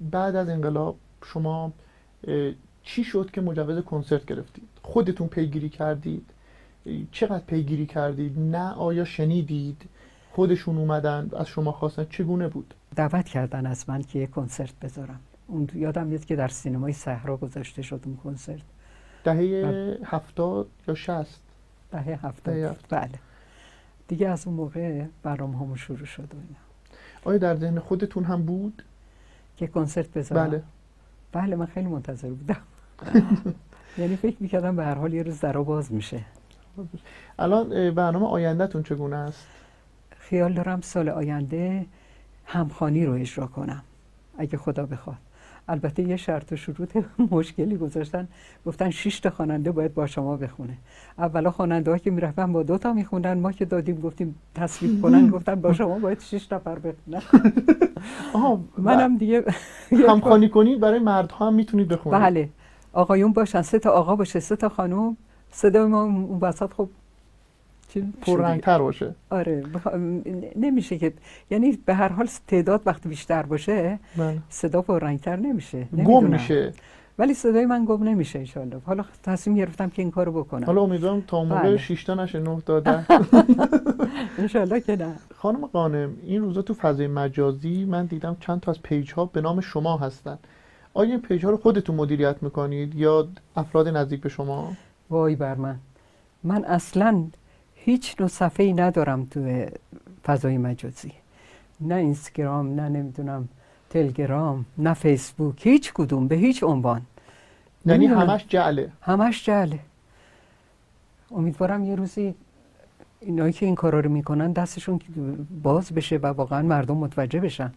بعد از انقلاب شما چی شد که مجوز کنسرت گرفتید؟ خودتون پیگیری کردید؟ چقدر پیگیری کردید؟ نه آیا شنیدید؟ خودشون اومدن از شما خواستن؟ چگونه بود؟ دعوت کردن از من که یه کنسرت بذارم. اون یادم میاد که در سینمای صحرا گذاشته شد اون کنسرت. دهه هفتاد یا شست دهه هفتاد. بله. دیگه از اون موقع برنامه همون شروع شد و اینا. آیا در ذهن خودتون هم بود؟ که کنسرت بذارم بله بله من خیلی منتظر بودم یعنی فکر می‌کردم به هر حال یه روز درا باز میشه الان برنامه آیندهتون چگونه است خیال دارم سال آینده همخانی رو اجرا کنم اگه خدا بخواد البته یه شرط و شروط مشکلی گذاشتن. گفتن شش تا خواننده باید با شما بخونه. اولا خواننده ها که می‌رفتن با دو تا میخوندن ما که دادیم گفتیم تصویب کنن گفتن با شما باید شش نفر بخونن. منم دیگه همخوانی کنید برای مردها هم می‌تونید بخونید. بله. آقایون باشن سه تا آقا باشه سه تا خانم صدای ما اون وسط خب پررنگتر باشه. آره نمیشه که یعنی به هر حال تعداد وقتی بیشتر باشه بله. صدا پررنگتر نمیشه. گم میشه. ولی صدای من گم نمیشه انشالله حالا تصمیم گرفتم که این کارو بکنم. حالا امیدوارم تا موقع بله. 6 تا نشه 9 داده انشالله که نه. خانم غانم این روزا تو فضای مجازی من دیدم چند تا از page ها به نام شما هستن. آیا این page ها رو خودتون مدیریت می‌کنید یا افراد نزدیک به شما؟ وای بر من. من اصلا هیچ نوع صفحه ای ندارم تو فضای مجازی. نه اینستاگرام نه نمی‌دونم تلگرام نه فیسبوک هیچ کدوم به هیچ عنوان. یعنی همش جعله. همش جعله. امیدوارم یه روزی اینایی که این کارا رو می‌کنن دستشون باز بشه و واقعا مردم متوجه بشن.